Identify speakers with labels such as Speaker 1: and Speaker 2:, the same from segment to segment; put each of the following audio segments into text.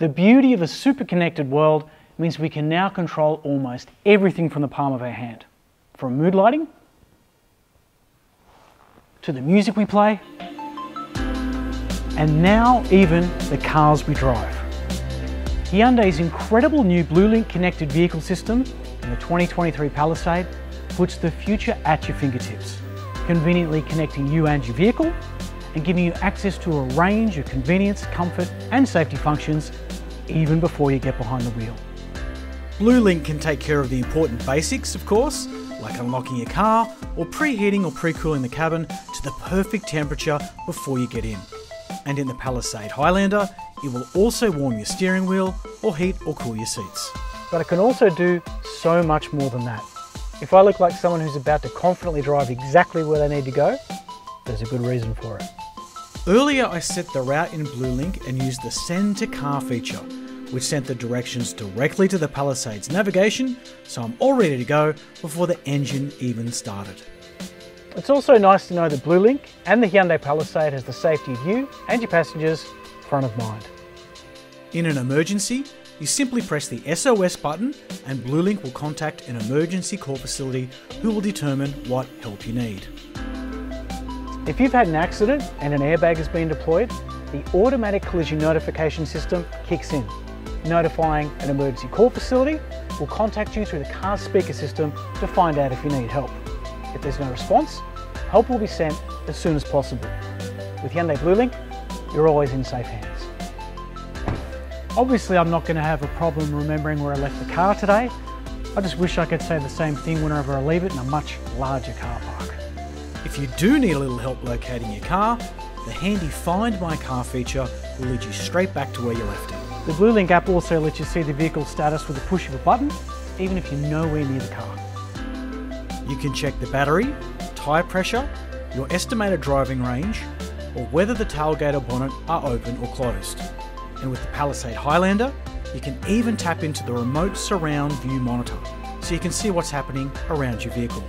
Speaker 1: The beauty of a super connected world means we can now control almost everything from the palm of our hand. From mood lighting, to the music we play, and now even the cars we drive. Hyundai's incredible new BlueLink connected vehicle system in the 2023 Palisade puts the future at your fingertips, conveniently connecting you and your vehicle and giving you access to a range of convenience, comfort and safety functions even before you get behind the wheel.
Speaker 2: BlueLink can take care of the important basics, of course, like unlocking your car or preheating or pre-cooling the cabin to the perfect temperature before you get in. And in the Palisade Highlander, it will also warm your steering wheel or heat or cool your seats.
Speaker 1: But it can also do so much more than that. If I look like someone who's about to confidently drive exactly where they need to go, there's a good reason for it.
Speaker 2: Earlier I set the route in BlueLink and used the send to car feature, which sent the directions directly to the Palisade's navigation, so I'm all ready to go before the engine even started.
Speaker 1: It's also nice to know that BlueLink and the Hyundai Palisade has the safety of you and your passengers front of mind.
Speaker 2: In an emergency, you simply press the SOS button and BlueLink will contact an emergency call facility who will determine what help you need.
Speaker 1: If you've had an accident and an airbag has been deployed, the automatic collision notification system kicks in, notifying an emergency call facility will contact you through the car's speaker system to find out if you need help. If there's no response, help will be sent as soon as possible. With Hyundai BlueLink, you're always in safe hands. Obviously I'm not going to have a problem remembering where I left the car today. I just wish I could say the same thing whenever I leave it in a much larger car park.
Speaker 2: If you do need a little help locating your car, the handy Find My Car feature will lead you straight back to where you left it.
Speaker 1: The BlueLink app also lets you see the vehicle status with the push of a button, even if you're nowhere near the car.
Speaker 2: You can check the battery, tyre pressure, your estimated driving range, or whether the tailgate or bonnet are open or closed. And with the Palisade Highlander, you can even tap into the remote surround view monitor, so you can see what's happening around your vehicle.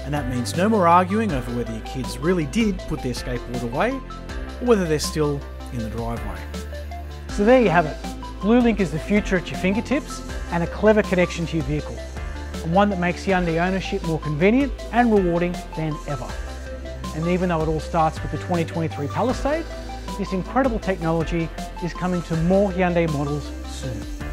Speaker 2: And that means no more arguing over whether your kids really did put their skateboard away, or whether they're still in the driveway.
Speaker 1: So there you have it. BlueLink is the future at your fingertips and a clever connection to your vehicle, and one that makes Hyundai ownership more convenient and rewarding than ever. And even though it all starts with the 2023 Palisade, this incredible technology is coming to more Hyundai models soon.